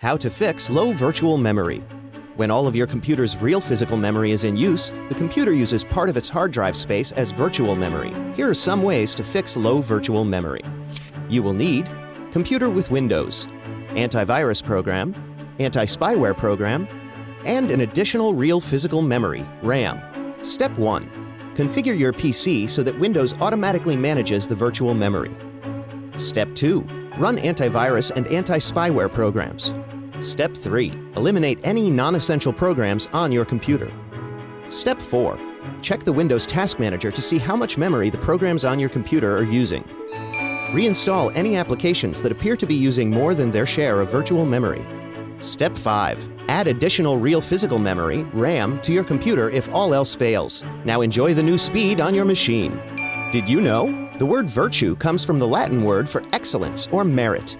How to fix low virtual memory. When all of your computer's real physical memory is in use, the computer uses part of its hard drive space as virtual memory. Here are some ways to fix low virtual memory. You will need computer with Windows, antivirus program, anti-spyware program, and an additional real physical memory, RAM. Step 1. Configure your PC so that Windows automatically manages the virtual memory. Step 2. Run antivirus and anti-spyware programs. Step 3. Eliminate any non-essential programs on your computer. Step 4. Check the Windows Task Manager to see how much memory the programs on your computer are using. Reinstall any applications that appear to be using more than their share of virtual memory. Step 5. Add additional real physical memory, RAM, to your computer if all else fails. Now enjoy the new speed on your machine. Did you know? The word virtue comes from the Latin word for excellence or merit.